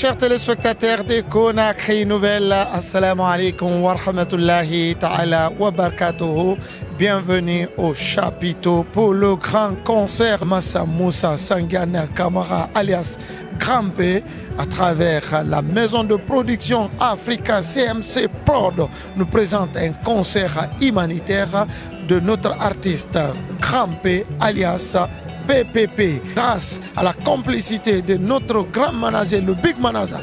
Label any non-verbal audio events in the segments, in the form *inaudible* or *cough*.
Chers téléspectateurs de Conakry Nouvelle, Assalamu alaikum wa rahmatullahi ta'ala wa. Bienvenue au chapiteau pour le grand concert Massa Moussa Sangana Kamara alias Grand P à travers la maison de production Africa CMC Prod nous présente un concert humanitaire de notre artiste Grand P alias PPP, grâce à la complicité de notre grand manager, le big manager,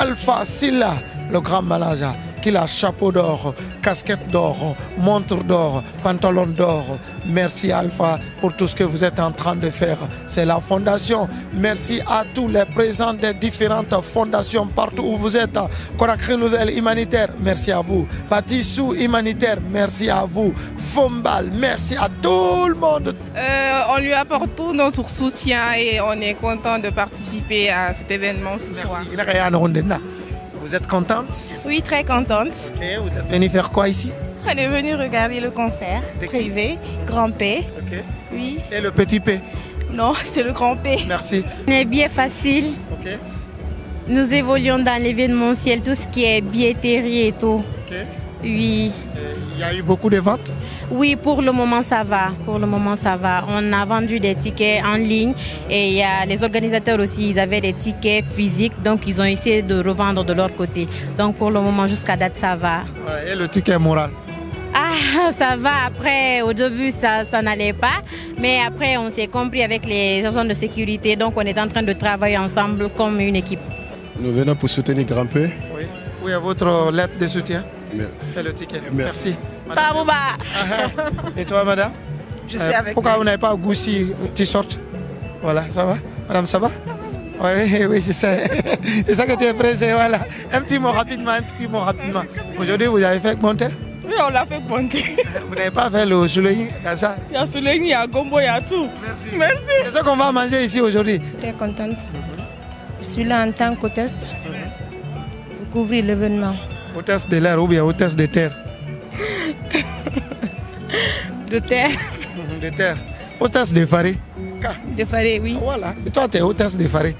Alpha Silla, le grand manager, qu'il a chapeau d'or, casquette d'or, montre d'or, pantalon d'or. Merci Alpha pour tout ce que vous êtes en train de faire. C'est la fondation. Merci à tous les présents des différentes fondations partout où vous êtes. Conakry Nouvelle Humanitaire, merci à vous. Batissou Humanitaire, merci à vous. Fombal, merci à tout le monde. Euh, on lui apporte tout notre soutien et on est content de participer à cet événement ce soir. Vous êtes contente Oui, très contente. Ok, vous êtes venue faire quoi ici On est venu regarder le concert privé, Grand P. Ok. Oui. Et le petit P Non, *laughs* c'est le Grand P. Merci. On est bien facile. Ok. Nous évoluons dans l'événementiel, tout ce qui est billetterie et tout. Oui. Il y a eu beaucoup de ventes Oui, pour le moment ça va. Pour le moment ça va. On a vendu des tickets en ligne et il y a les organisateurs aussi, ils avaient des tickets physiques, donc ils ont essayé de revendre de leur côté. Donc pour le moment jusqu'à date ça va. Et le ticket moral? Ah, *laughs* ça va. Après, au début, ça, ça n'allait pas. Mais après, on s'est compris avec les agents de sécurité. Donc, on est en train de travailler ensemble comme une équipe. Nous venons pour soutenir Grand P. Oui. Où est votre lettre de soutien? C'est le ticket. Merci. Ah, ah. Et toi, madame? Je Euh, suis avec Pourquoi vous n'avez pas Goussi t-shirt Voilà, ça va? Madame, ça va? Oui, *laughs* oui, je sais. *laughs* C'est ça que tu es pressé, voilà. Un petit mot rapidement, un petit mot rapidement. Aujourd'hui, vous avez fait monter Oui, on l'a fait bonter. *laughs* Vous n'avez pas fait le souligné comme ça? Il y a il y a Gombo, il y a tout. Merci. Merci. C'est ce qu'on va manger ici aujourd'hui. Très contente. Je suis là en tant qu'hôtesse pour couvrir l'événement. Hôtesse de l'air ou bien hôtesse de terre? *laughs* De terre, De terre. Hôtesse de faré. de faré, oui. Voilà. Et toi, tu es hôtesse de faré.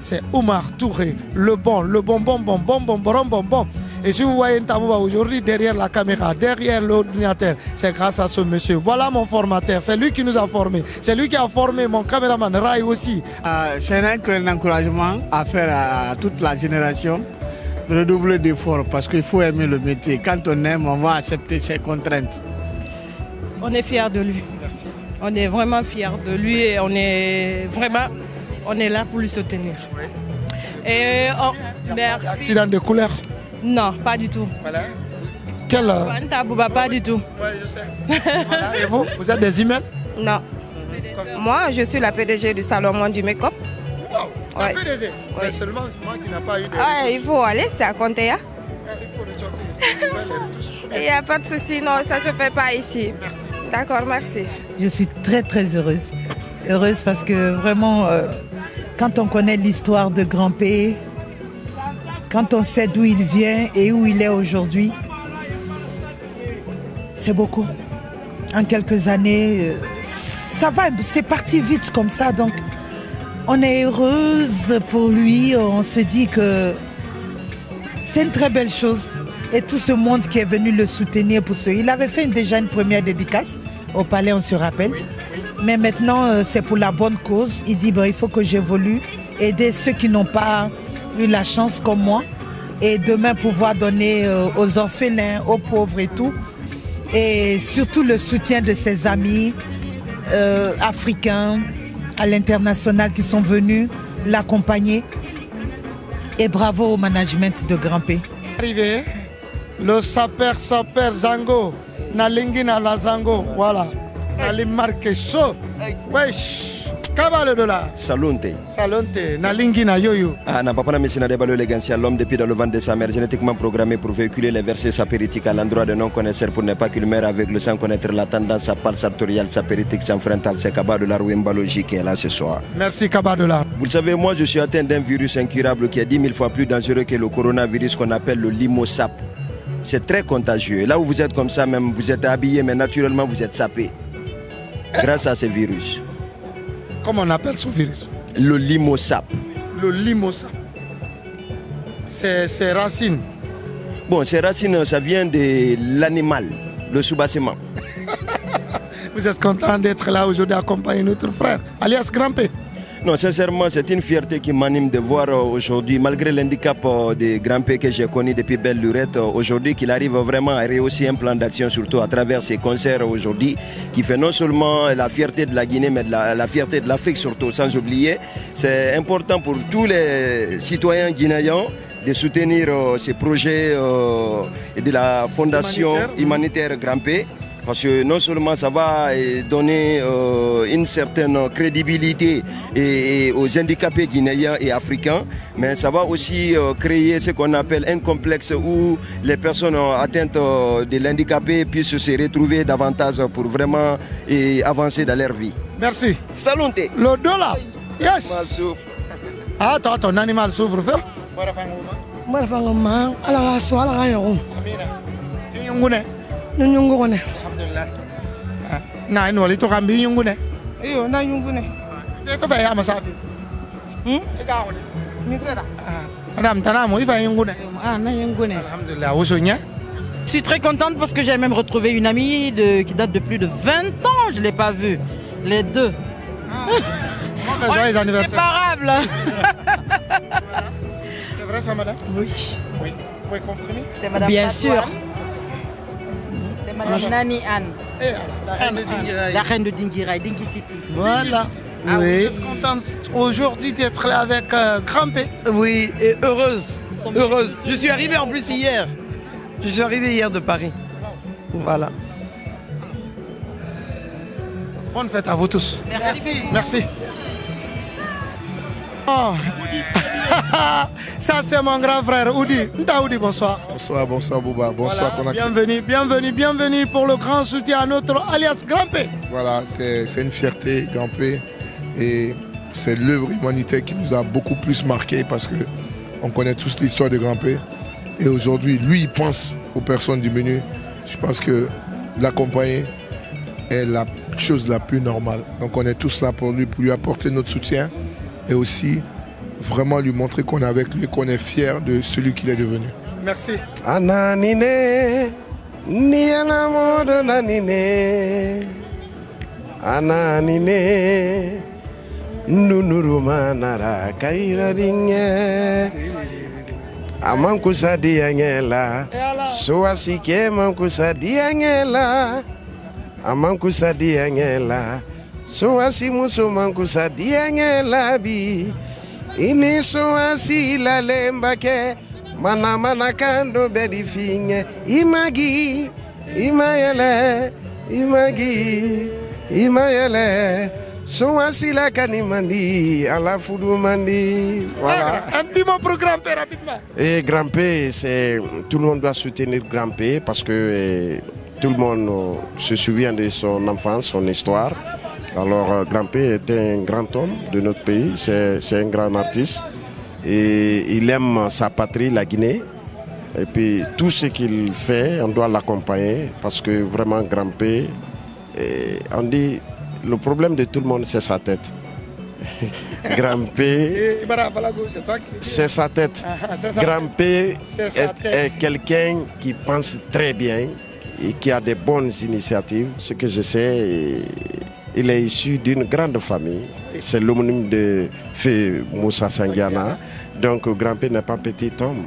C'est Omar Touré, le bon, le bon, bon, bon, bon, bon, bon, bon, bon. Et si vous voyez Ntabouba aujourd'hui derrière la caméra, derrière l'ordinateur, c'est grâce à ce monsieur. Voilà mon formateur. C'est lui qui nous a formés. C'est lui qui a formé mon caméraman Rai aussi. Euh, Ce n'est qu'un encouragement à faire à toute la génération redoubler d'efforts parce qu'il faut aimer le métier. Quand on aime, on va accepter ses contraintes. On est fiers de lui. On est vraiment fiers de lui et on est vraiment on est là pour lui soutenir. Et oh, merci. Accident de couleur? Non, pas du tout. Voilà. Quel. euh, Bouba, pas du tout. Ouais, je sais. Voilà. Et vous, vous êtes des emails Non. Moi, je suis la PDG du Salomon du Make-up. Wow. Ouais. PDG. Mais seulement moi qui n'a pas eu de. Ah, il faut aller, c'est à Contea. Il faut ressortir ici. Ouais, les retouches. Il n'y a pas de souci, non, ça ne se fait pas ici. Merci. D'accord, merci. Je suis très très heureuse. Heureuse parce que vraiment, euh, quand on connaît l'histoire de Grand P, quand on sait d'où il vient et où il est aujourd'hui, c'est beaucoup. En quelques années, euh, ça va, c'est parti vite comme ça. Donc, on est heureuse pour lui. On se dit que c'est une très belle chose. Et tout ce monde qui est venu le soutenir pour ce. Il avait fait déjà une première dédicace au palais, on se rappelle. Mais maintenant, euh, c'est pour la bonne cause. Il dit, bon, il faut que j'évolue, aider ceux qui n'ont pas eu la chance comme moi. Et demain, pouvoir donner euh, aux orphelins, aux pauvres et tout. Et surtout le soutien de ses amis euh, africains à l'international qui sont venus l'accompagner. Et bravo au management de Grand P. Arrivé, le saper saper Zango, Nalingi na la Zango, voilà. Ali marque so, wesh, kabale de là, Salonte. salonte, Nalingi na yoyo. Ah, na papa na mesina de balo élégantia, l'homme depuis dans le ventre de sa mère, génétiquement programmé pour véhiculer les versets sapéritiques à l'endroit de non-connaisseurs pour ne pas qu'il meure aveugle sans connaître la tendance à pâle sartoriale sapéritique sans frontal, c'est Kaba de la Rouemba logique est là ce soir. Merci Kaba de là. Vous le savez, moi je suis atteint d'un virus incurable qui est 10 000 fois plus dangereux que le coronavirus qu'on appelle le limosap. C'est très contagieux. Là où vous êtes comme ça, même vous êtes habillé, mais naturellement vous êtes sapé. Grâce à ce virus. Comment on appelle ce virus? Le limosap. Le limosa. ces racines Bon, ces racines, ça vient de l'animal, le soubassement. *laughs* Vous êtes content d'être là aujourd'hui accompagner notre frère, alias Grand-P non, sincèrement, c'est une fierté qui m'anime de voir euh, aujourd'hui, malgré l'handicap euh, de grand-père que j'ai connu depuis belle lurette, euh, aujourd'hui qu'il arrive vraiment à réussir un plan d'action, surtout à travers ses concerts aujourd'hui, qui fait non seulement la fierté de la Guinée, mais la, fierté de l'Afrique surtout, sans oublier. C'est important pour tous les citoyens guinéens de soutenir ces projets de la Fondation humanitaire, Grand-P. Parce que non seulement ça va euh, donner euh, une certaine crédibilité aux handicapés guinéens et africains, mais ça va aussi euh, créer ce qu'on appelle un complexe où les personnes atteintes de l'handicapé puissent se retrouver davantage pour vraiment avancer dans leur vie. Merci. Salonté. Le dollar. Yes. Ah, attends, ton animal souffre, fait alhamdulillah na ino iyo na e to masafi hmm? E woni madame ifa ah na alhamdulillah Je suis très contente parce que j'ai même retrouvé une amie de, qui date de plus de 20 ans. Je ne l'ai pas vue. Les deux. Ah. *laughs* On. *laughs* C'est vrai ça, madame? Oui. Oui. Vous pouvez confirmer? C'est madame Bien sûr. Madame Nani Anne? Eh, la reine de Dingirai, Dingi City. Voilà. Ah, oui. Vous êtes contente aujourd'hui d'être là avec euh, Crampé Oui, et heureuse. Heureuse. Je suis arrivée en plus hier. Je suis arrivée hier de Paris. Voilà. Bonne fête à vous tous. Merci. Merci. Oh. Ça, c'est mon grand frère Oudi. Oudi, bonsoir. Bonsoir, bonsoir Bouba. Bonsoir voilà, Bienvenue, bienvenue, bienvenue pour le grand soutien à notre alias Grand P. Voilà, c'est une fierté, Grand P. Et c'est l'œuvre humanitaire qui nous a beaucoup plus marqué parce que on connaît tous l'histoire de Grand P. Et aujourd'hui, lui, il pense aux personnes du menu. Je pense que l'accompagner est la chose la plus normale. Donc on est tous là pour lui, pour lui apporter notre soutien et aussi vraiment lui montrer qu'on est avec lui, qu'on est fier de celui qu'il est devenu. Merci. Ananine, ni anamodo nanine, ananine, nunuruma nara kaira ringe. Amankusa diangela, soasike mankusa diangela, amankusa diangela, soasi muso mankusa diangela bi. Ini soasi lalemba ke mana mana kando bedi finge. Imagi imayele imagi imayele. Soasi la kanimandi ala fudu mandi. Voilà. Un petit mot pour grand-père rapidement. Et grand-père c'est tout le monde doit soutenir grand-père parce que eh, tout le monde euh, se souvient de son enfance son histoire alors, euh, Grand-Père est un grand homme de notre pays, c'est un grand artiste. Et il aime sa patrie, la Guinée. Et puis, tout ce qu'il fait, on doit l'accompagner parce que vraiment, Grand-Père, on dit, le problème de tout le monde, c'est sa tête. *laughs* Grand-Père, c'est sa tête. Grand-Père est quelqu'un qui pense très bien et qui a des bonnes initiatives. Ce que je sais, il est issu d'une grande famille. C'est l'homonyme de Fé Moussa Sangiana. Donc, grand-père n'est pas petit homme.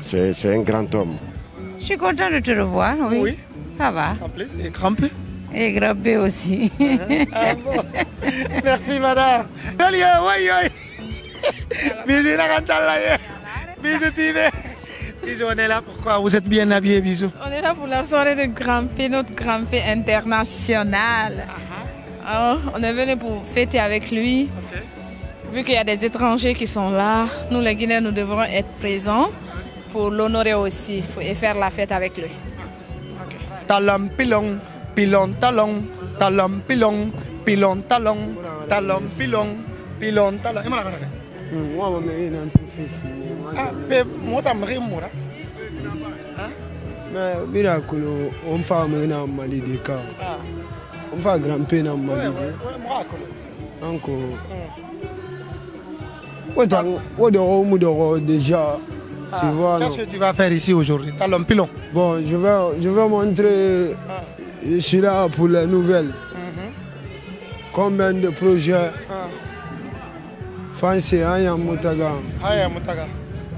C'est un grand homme. Je suis content de te revoir, oui. Ça va. En plus, et grand-père Et grand-père aussi. Ah bon. *laughs* Merci, madame. *laughs* Bisous, Bisous, Bisous, on est là pourquoi Vous êtes bien habillés, bisous. On est là pour la soirée de grand-père, notre grand-père international. Alors, on est venu pour fêter avec lui. Vu qu'il y a des étrangers qui sont là, nous les Guinéens, nous devrons être présents pour l'honorer aussi et faire la fête avec lui. Talon, pilon, pilon, talon, talon, pilon, pilon, talon, talon, pilon, pilon, talon. Moi, je suis un peu Ah, grand peine en Mali. Donc, on déjà tu vois. Qu'est-ce que tu vas faire ici aujourd'hui? Talon pilon. Bon, je vais, je vais montrer. Je suis là pour les nouvelles. Combien de projets? Fancy, Aya Moutaga. Aya Moutaga.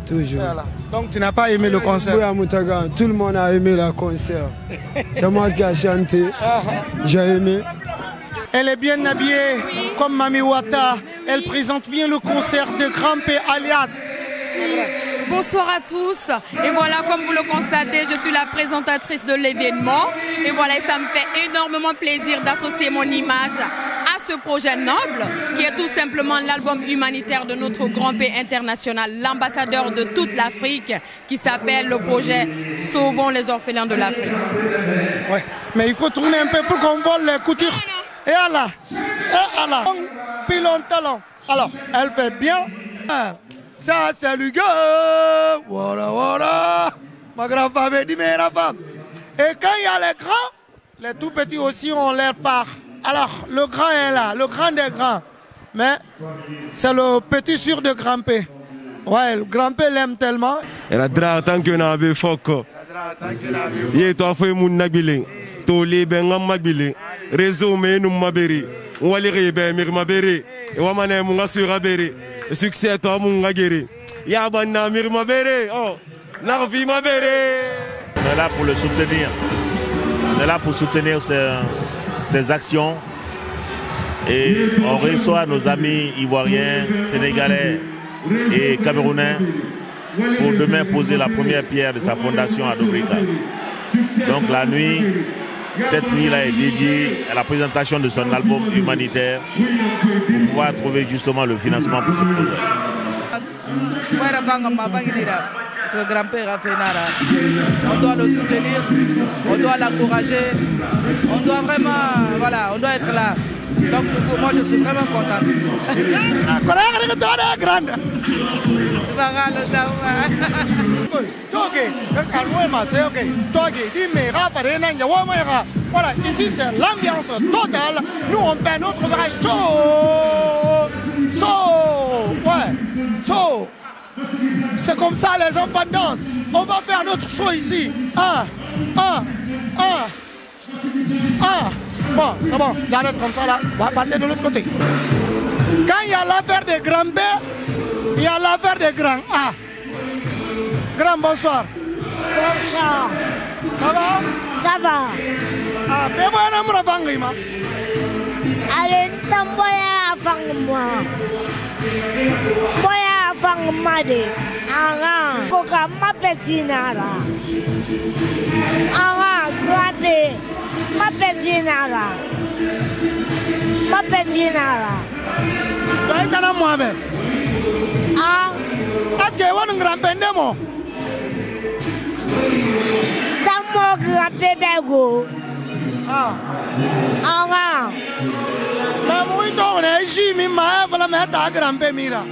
Toujours. Voilà. Donc tu n'as pas aimé le concert? Oui, à Moutaga. Tout le monde a aimé le concert. C'est moi qui ai chanté. J'ai aimé. Elle est bien habillée comme Mami Wata. Elle présente bien le concert de Grand P alias. Bonsoir à tous. Et voilà, comme vous le constatez, je suis la présentatrice de l'événement. Et voilà, ça me fait énormément plaisir d'associer mon image ce projet noble, qui est tout simplement l'album humanitaire de notre grand P international, l'ambassadeur de toute l'Afrique, qui s'appelle le projet Sauvons les orphelins de l'Afrique. Ouais, mais il faut tourner un peu pour qu'on vole les coutures. Et Allah, et Allah, pilon talon. Alors, elle fait bien. Ça, c'est le gars. Voilà, voilà. Ma grande femme est dit, mais la femme. Et quand il y a les grands, les tout petits aussi ont leur part. Alors, le grand est là, le grand des grands. Mais c'est le petit sûr de Grand P. Ouais, le Grand P l'aime tellement. era dra tan que na be foko. Ye to fo mun nabile to le be ngam mabile. Réseau me num mabere wali re be mir mabere e wa mane mu ngasura bere succès to mu ngagere ya banna mir mabere oh na fi mabere On est là pour le soutenir. On est là pour soutenir ses, ses actions. Et on reçoit nos amis ivoiriens, sénégalais et camerounais pour demain poser la première pierre de sa fondation à Dobrica. Donc la nuit, cette nuit-là est dédiée à la présentation de son album humanitaire pour pouvoir trouver justement le financement pour ce projet. On doit le soutenir, on doit l'encourager, on doit vraiment, voilà, on doit être là. Donc du coup, moi je suis vraiment contente. Voilà, ici c'est l'ambiance totale. Nous on fait notre vrai show. Ouais. Show. C'est comme ça les enfants dansent. On va faire notre show ici. Un, un, un, un. Bon, c'est bon. J'arrête comme ça là. On va passer de l'autre côté. Quand il y a l'affaire des grands B, il y a l'affaire des grands A. Grand bonsoir. Bonsoir. Ça va Ça va. Ah, mais moi, je ne sais pas. Allez, tamboya afangma. Boya afangma de. Anga, koka mapetinara. Anga, mapenzi nala mapenzi nala to i kana mɔ bɛ a. Parceke i wani granpende mɔ tamɔ granpe bɛ go. Anga mɛ mugu i tɔgɔ kɔnɔ i si min ma ɛ fana mɛ ɛ ta granpe min ra.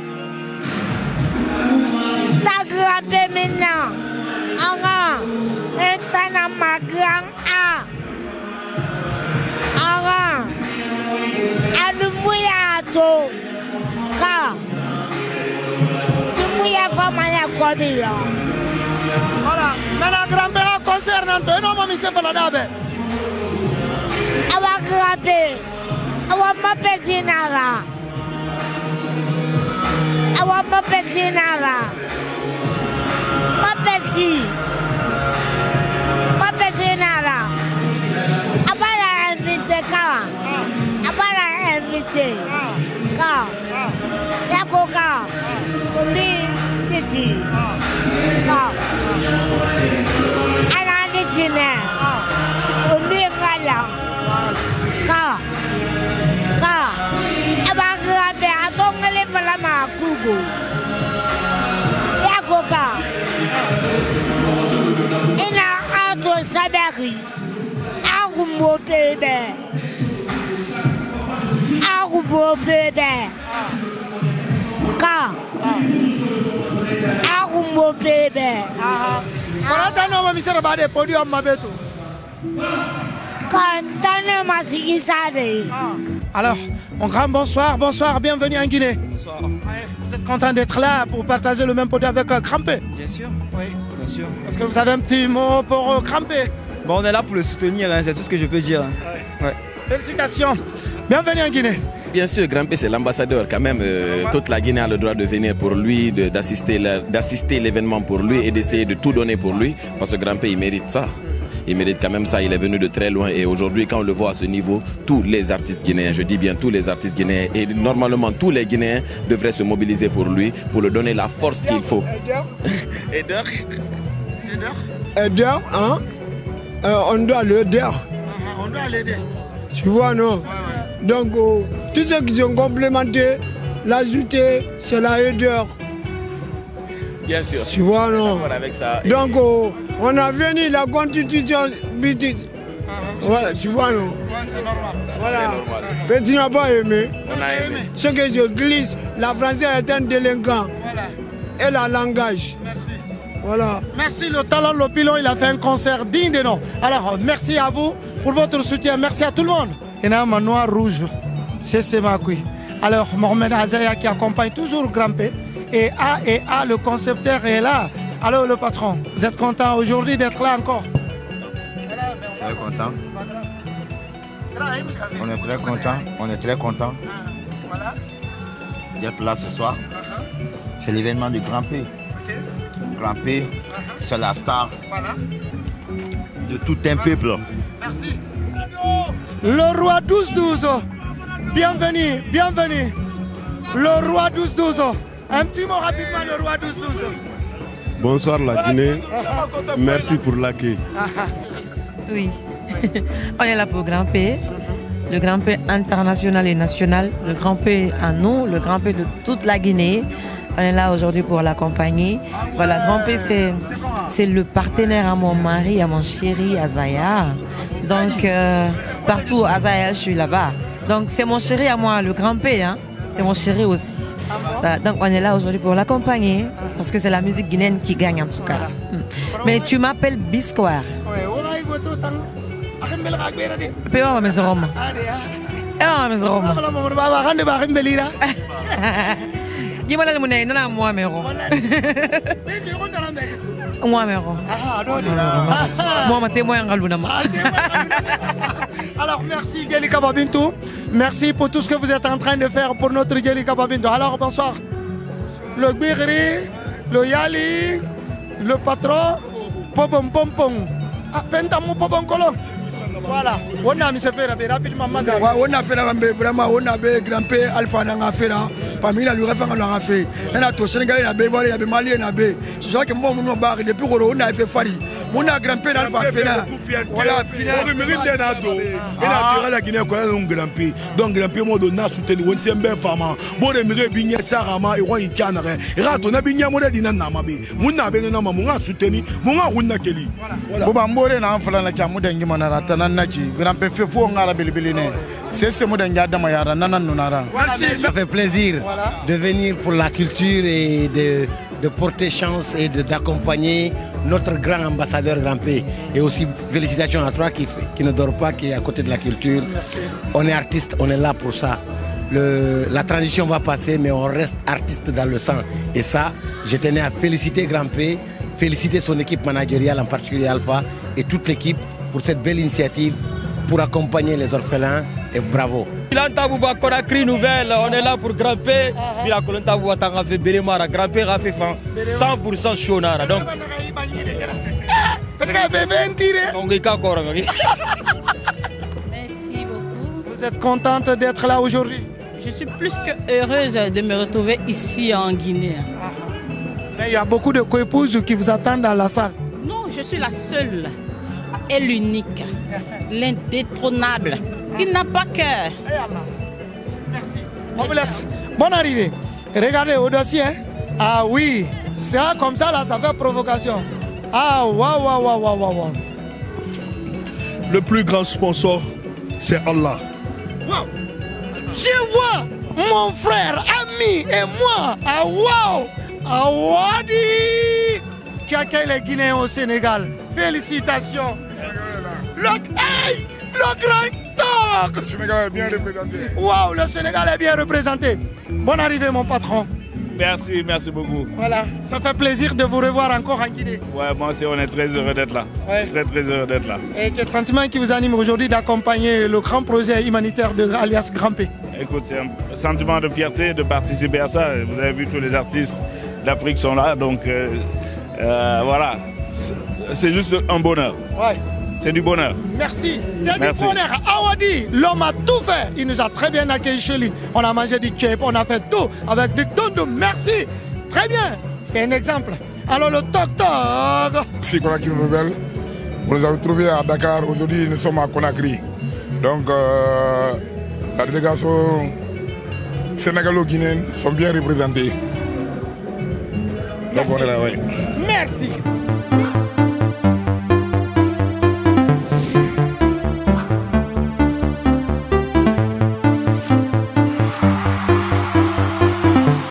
Ta granpe min na. Anga ɛ e tana ma gran mọ́tò káà tukuya fɔ mali akɔ mi lɔ. wala mɛna granpe ka concert na to yen n'o ma mi se fɔlɔ da bɛ. awa granpe awa ma pe ti na awa ma pe ti na la ma pe ma pe ti la a b'a la invite la invite. Ah coca. Omi tètè ka. Ana de jinɛ omi ka la. Ka. Ka. E b'a kira bɛ a to kelen fana ma ya coca. I na a to sabɛri a kun b'o. Ka. No podium masikisade. Alors, mon grand bonsoir, bonsoir, bienvenue en Guinée. Bonsoir. Vous êtes content d'être là pour partager le même podium avec euh, Crampé Bien sûr. Oui, bien sûr. Est-ce que vous avez un petit mot pour euh, Crampé? Bon, on est là pour le soutenir, hein, c'est tout ce que je peux dire. hein. Ouais. Félicitations. Bienvenue en Guinée. Bien sûr, Grampé, c'est l'ambassadeur quand même. euh, toute la Guinée a le droit de venir pour lui, d'assister l'événement pour lui et d'essayer de tout donner pour lui. Parce que Grampé, il mérite ça. Il mérite quand même ça. Il est venu de très loin. Et aujourd'hui, quand on le voit à ce niveau, tous les artistes guinéens, je dis bien tous les artistes guinéens, et normalement tous les Guinéens devraient se mobiliser pour lui, pour lui donner la force qu'il faut. Aider Aider, hein? Euh, On doit l'aider. On doit l'aider. Tu vois, non? Donc, euh, tous ceux qui sont complémentés, l'ajouter, c'est la aider. Bien sûr. Tu vois, non D'accord avec ça. Et- Donc, euh, on a venu la constitution british. Voilà, tu vois, non Voilà. Mais tu n'as pas aimé. On a aimé. Ce que je glisse, la française est un délinquant. Et la langage. Voilà. Merci le talent Lopilon, il a fait un concert digne de nom. Alors merci à vous pour votre soutien, merci à tout le monde. Et là, ma noir rouge, c'est Semakui. Alors Mohamed Azaya qui accompagne toujours Grampé. Et A et A, le concepteur est là. Alors le patron, vous êtes content aujourd'hui d'être là encore? Très content. On est très content. On est très content d'être là ce soir. C'est l'événement du Grand P. Grand P, c'est la star de tout un peuple. Merci. Le roi 12-12, bienvenue, bienvenue. Le roi 12-12. Un petit mot rapidement, le roi 12-12. Bonsoir la Guinée. *laughs* Merci pour l'accueil. *laughs* Oui. *laughs* On est là pour Grand P. Le Grand P international et national. Le Grand P à nous, le Grand P de toute la Guinée. On est là aujourd'hui pour l'accompagner. Voilà, Grand P, c'est, c'est le partenaire à mon mari, à mon chéri, Azaya. Donc, euh, partout, Azaya, je suis là-bas. Donc, c'est mon chéri à moi, le Grand P. Hein. C'est mon chéri aussi. Voilà, donc, on est là aujourd'hui pour l'accompagner. Parce que c'est la musique guinéenne qui gagne en tout cas. Hmm. Mais tu m'appelles Bisquare. *laughs* *laughs* Alors merci Djelika Babintou. Merci pour tout ce que vous êtes en train de faire pour notre Djelika Babintou. Alors bonsoir. Le Gbiri, le Yali, le patron, Popom Pom Pom. Ah, Pentamu Popom. Voilà. On a mis ce faire rapidement. Wona fera gambe vraiment be grand p alpha na la lure fanga na nga fe na to sénégalais na be ivoirien na be malien na be ba depuis ko wona fait fari na alpha la guinée koya non grand prix donc modo na fama binye sarama na binye dina na mabe mun na be na ma mun ga soutenu mun ga hunna keli buba mbore na anfala na kya mudan gima na rata nan naki grand pe fefo ngara bilibili ne c'est ce mudan ya dama yara nanan nunara Ça fait plaisir de venir pour la culture et de, de porter chance et d'accompagner notre grand ambassadeur Grand P. Et aussi félicitations à toi qui, ne dort pas, qui est à côté de la culture. On est artiste, on est là pour ça. Le- la transition va passer, mais on reste artiste dans le sang. Et ça, je tenais à féliciter Grand P, féliciter son équipe managériale, en particulier Alpha, et toute l'équipe pour cette belle initiative pour accompagner les orphelins. Et bravo. Bilanta Bouba Conakry Nouvelle, on est là pour Grand P. Bila Kolonta Bouba Tanga fait Beremara, Grand P Rafé fan 100% Shonara. Donc, on est encore. Vous êtes contente d'être là aujourd'hui? Je suis plus que heureuse de me retrouver ici en Guinée. Mais il y a beaucoup de coépouses qui vous attendent dans la salle. Non, je suis la seule et l'unique, l'indétrônable. Il n'a pas cœur. On vous laisse. Bonne arrivée. Regardez au dossier. hein. Ah oui, ça comme ça là, ça fait provocation. Ah waouh waouh waouh waouh waouh. le plus grand sponsor c'est Allah Waouh. Je vois mon frère, ami et moi. Ah waouh. Ah Wadi qui accueille les Guinéens au Sénégal. Félicitations. Le, hey, le grand Le Sénégal est bien représenté. Waouh, le Sénégal est bien représenté. Bonne arrivée, mon patron. Merci, merci beaucoup. Voilà, ça fait plaisir de vous revoir encore en Guinée. Ouais, moi aussi, on est très heureux d'être là. Très, très heureux d'être là. Et quel sentiment qui vous anime aujourd'hui d'accompagner le grand projet humanitaire de Alias Grand P? Écoute, c'est un sentiment de fierté de participer à ça. Vous avez vu, tous les artistes d'Afrique sont là, donc euh, euh, voilà. C'est- C'est juste un bonheur. Ouais. C'est du bonheur. Merci, c'est du Merci. bonheur. Awadi, l'homme a tout fait. Il nous a très bien accueillis chez lui. On a mangé du kebab, on a fait tout avec du tondo. Merci. Très bien. C'est un exemple. Alors le toc-toc. Ici, Conakry Nouvelle. Vous nous avez trouvés à Dakar. Aujourd'hui, nous sommes à Conakry. Donc, euh, la délégation sénégalo-guinéenne sont bien représentées. Donc, on est là, oui. Merci.